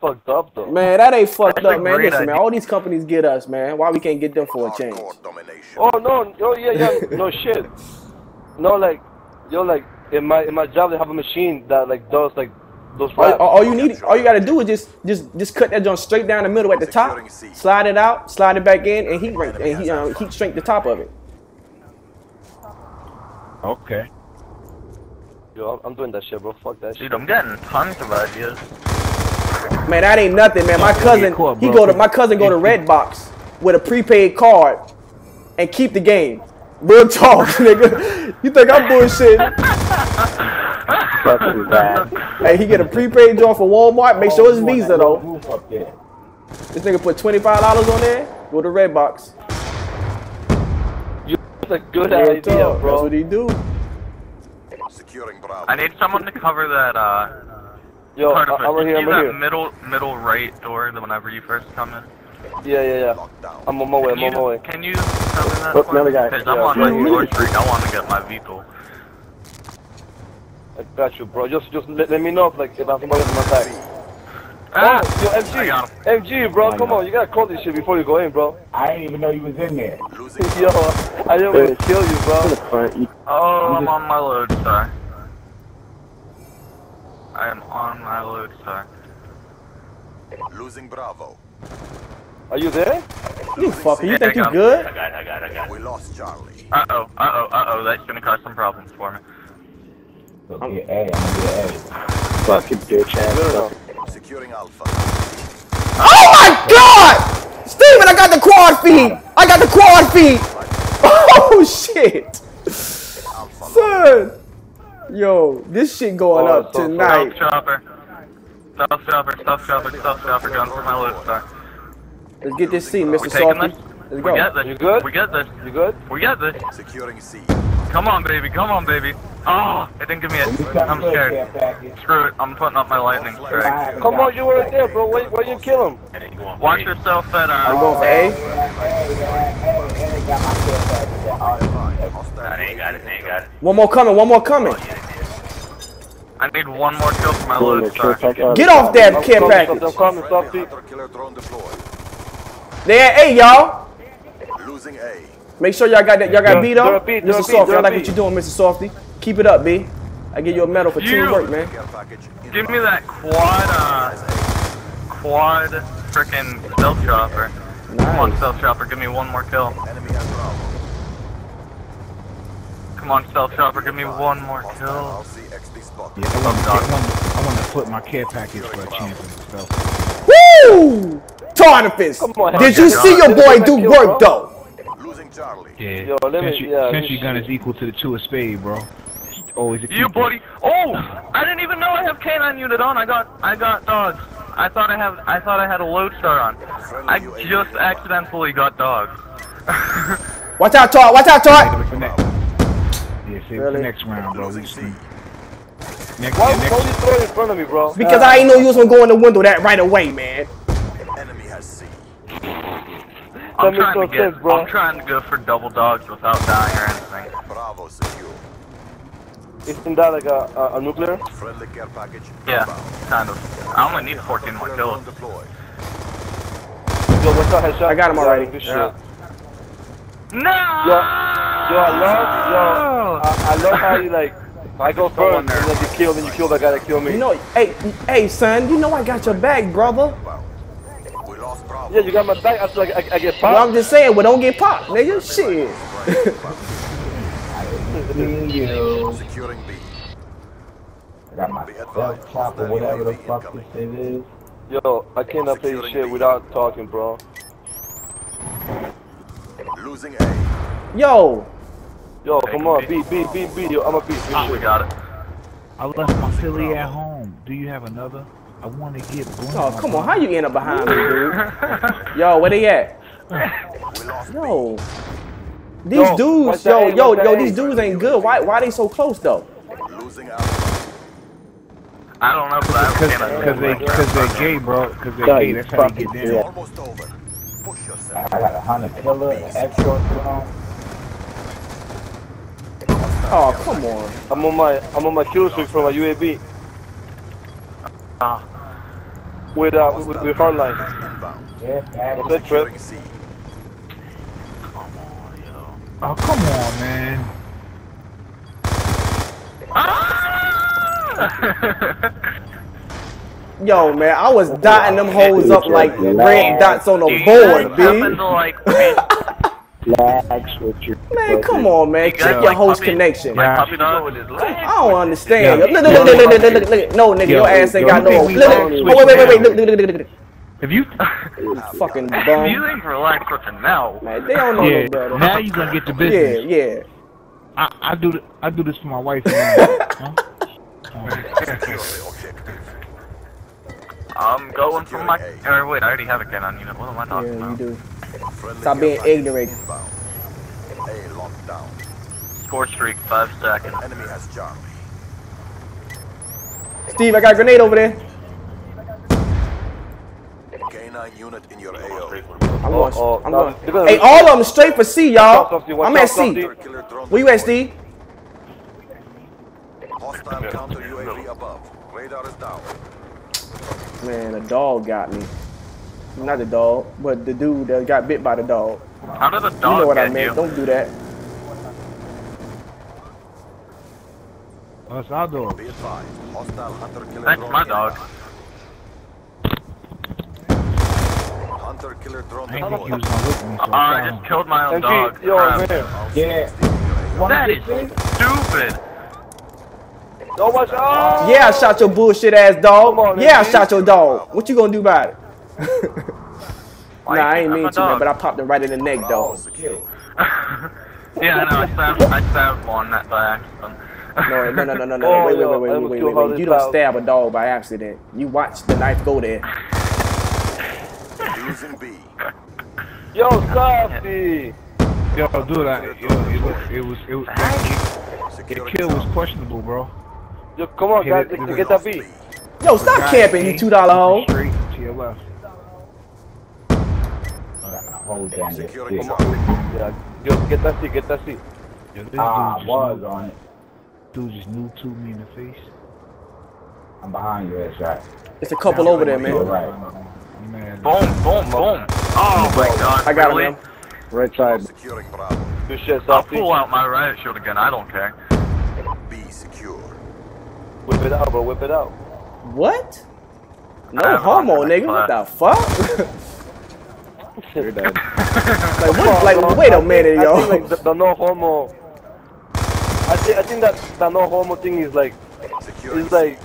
fucked up though. Man, that ain't fucked That's up, man. great Listen, man, all these companies get us, man. Why we can't get them for a change? Oh no, oh yeah, yeah, no shit. No, like, yo, like in my in my job they have a machine that like does like those All, all- all you need, all you gotta do is just, just, just cut that joint straight down the middle at the top, slide it out, slide it back in, and heat rank, and he, uh, heat shrink the top of it. Okay. Yo, I'm, I'm doing that shit, bro. Fuck that shit. Dude, I'm getting tons of ideas. Man, that ain't nothing, man. My cousin, he go to my cousin go to Redbox with a prepaid card and keep the game. Real talk, nigga. You think I'm bullshitting? Fucking bad. Hey, he get a prepaid joint for Walmart. Make sure it's Visa though. Roof up there. This nigga put twenty five dollars on there. Go to Redbox. That's a good Real idea, talk. That's what he do. Securing Bravo. I need someone to cover that, uh, Yo, I, I'm right here. I'm see right that here. middle, middle right door that whenever you first come in? Yeah, yeah, yeah. I'm on my way. I'm on my way. can you cover that Look, for me? another guy. Because I'm on my yeah. Street. I want to get my vehicle. I got you, bro. Just, just let, let me know if like if I'm somebody in my back. Ah, Oh, yo, MG. MG, bro. Come on, you gotta call this shit before you go in, bro. I didn't even know you was in there. Losing Yo, I didn't want to kill you, bro. Oh, I'm on my load, sir. I am on my load, sir. losing Bravo. Are you there? You fucker. You Yeah, think you got good? I got it, I got it, I got it. We lost Charlie. Uh oh, uh oh, uh oh, that's gonna cause some problems for me. Look, yeah, hey, I'm gonna get A. Fucking bitch ass. Securing Alpha. Oh my god! Steven, I got the quad feed! I got the quad feed! Oh shit! Son! Yo, this shit going Oh, up so- tonight. Stealth chopper. Stealth chopper, stealth chopper, stealth chopper, going for my load, sir. Let's get this seat, We Mr. taking Softy. this? Let's We go. get this. You good? We get this. You good? We get this. Securing C. Come on, baby. Come on, baby. Oh, it didn't give me it. I'm scared. Screw it. I'm putting up my lightning strike. Come on, you were right there, bro. Why, why you kill him? Watch yourself at I'm uh. going for A. That ain't got it. Ain't got it. One more coming, one more coming. I need one more kill for my load, sir. Get off that I'm care coming, package. I'm coming, softy. Hunter killer drone deployed. There, hey y'all. Losing A. Make sure y'all got that. Y'all got B though. beat, do Mr. a beat, Softy, I like what you're doing, Mr. Softy. Keep it up, B. I give you a medal for You- teamwork, man. Give me that quad, uh, quad frickin' stealth chopper. Come on, stealth chopper. Give me one more kill. Enemy at Bravo. Come on, stealth chopper. Give me one more kill. RC XD spot. Yeah, I want, to, I, want, I want to put my care package for a champion stuff. Woo! Tarnifus. Come on, Did you see your boy do work though? Losing Charlie. Yeah. Yo, let me- Century, yeah, century this gun is equal to the two of spade, bro. Always a You buddy. Oh, I didn't even know I have canine unit on. I got, I got dogs. I thought I have, I thought I had a lodestar on. I just accidentally got dogs. Watch out, Todd. Watch out, Todd. Yeah, save it Really? for next round, bro. We Losing just C. next, Why, yeah, why next. you throw it in front of me, bro? Because I ain't know you was gonna go in the window that right away, man. Enemy has C. I'm makes trying no to get, sense, bro. I'm trying to go for double dogs without dying or anything. Bravo secure. Isn't that like a, a, a nuclear? Friendly care package. Yeah, kind of. I only need 14 more Killer kills. deployed. Yo, what's up, headshot? I got him already. Good Yeah. shit. No! Yo, yo, I love, yo, I, I love how you like, I go first and then you kill, then you kill that guy that killed me. You know, hey, hey, son. You know I got your back, brother. We lost Bravo. yeah, you got my back. I feel like I, I get Well, popped. I'm just saying, well, don't get popped, nigga. Shit. Securing B. I got my Be stealth advised. chopper, whatever the fuck this shit is. Yo, I cannot play this shit without talking, bro. Losing A. Yo, Yo, come on, B, B, B, B. Yo, I'm a B. Good Ah, we shit. got it. I left my Philly at home. Do you have another? I want to get blame. oh, come on. How you end up behind me, dude? Yo, where they at? We Yo, these Yo, dudes, what's yo, that yo, yo, that these dudes ain't good. Why, why they so close though? Losing Alpha. I don't know, but I can't. Because they, cause they're gay, bro. Because they're gay. That's how they get down. Almost over. Push yourself. I got a hunter killer, an X-short drone. Oh, come on. I'm on my, I'm on my kill streak from my UAV. Ah. with uh with, with hardline. Inbound. Yeah, pass That's it, Trip. Securing C. Oh, come on, man. Yo, man, I was dotting them holes up like red dots on a you board, B. lags with your. Man, come on, man. Check your host puppy, connection. Like puppy dog with his legs. I don't understand. Look, look, look, look, look, look, look, look. No, nigga, your ass ain't got no. Look, look, wait, wait, wait, wait. Look, look, look, look, look. If you fucking bum. You ain't relaxed with now. Man, they don't know yeah. no better. Now you gonna get the business. Yeah, yeah. I, I do th I do this for my wife. I'm going for my. Or wait, I already have a gun on you. What am I talking yeah, about? Yeah, you do. Friendly Stop being airline ignorant. A locked. Score streak, five seconds. Enemy has Charlie. Steve, I got a grenade over there. K9 unit in your AO. I'm Oh, going. oh, I'm no, going. they're Hey, all of them straight for C, y'all. I'm at C. Softy. Killer drone Where you at, deployed. Steve? Hostile counter UAV above. Radar is down. Man, a dog got me. Not the dog, but the dude that got bit by the dog. How did the You know what I get meant. you? Don't do that. That's our dog. Be advised. Hostile hunter killer That's my dog. inbound. Hunter killer drone I ain't think he was gonna me. So Uh, I I just killed my own And dog. Yo, man. Yeah. That is stupid. Don't watch out. Yeah, I shot your bullshit ass dog. On, yeah, I shot your dog. What you gonna do about it? Why nah, I ain't mean to, man, but I popped him right in the neck, Bravo dog. yeah, I. I stabbed, I stabbed one that by accident. No, no, no, no, no, no. Oh, wait, wait, wait, wait, wait, wait, wait, wait. You don't stab a dog by accident. You watch the knife go there. Using B. Yo, Softy. Yo, dude, I, yo, it, was, it was, it was, the kill was questionable, bro. Yo, come on, guys. Get, get that B. Yo, stop camping, you two dollar hoe. Straight to your left. Hold down shit. Yeah. Yo, get that C. Get that C. Yo, this Ah, dude, just was knew, on it. dude just knew to me in the face. I'm behind you, headshot. It's a couple over there, You're man. right. Man, Boom, boom, boom. Oh my god. I got him, man. Right side. Securing Bravo. Good shit, I'll pull out my riot shield again. I don't care. Be secure. Whip it out, bro. Whip it out. What? No homo, one. nigga. What the fuck? You're dead. like, what? Like, wait a minute, yo. I yo. think like the, the no homo. I think I think that the no homo thing is like Securing is like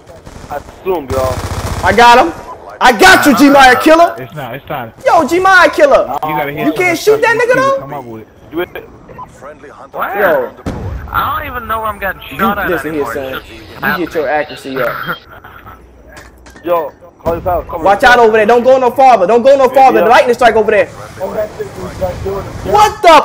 assumed, yo. I got him. I got you, G Maya killer. it's not, it's not. Yo, G Maya killer. You gotta hit You can't shoot that nigga, though? Come up with it. Do it. Friendly hunter Wow. Yo. I don't even know where I'm getting You shot at listen here, anymore. son. You get your accuracy up. Yo, this out. Watch out over there. Don't go no farther. Don't go no farther. The lightning strike over there. That shit was like doing the What the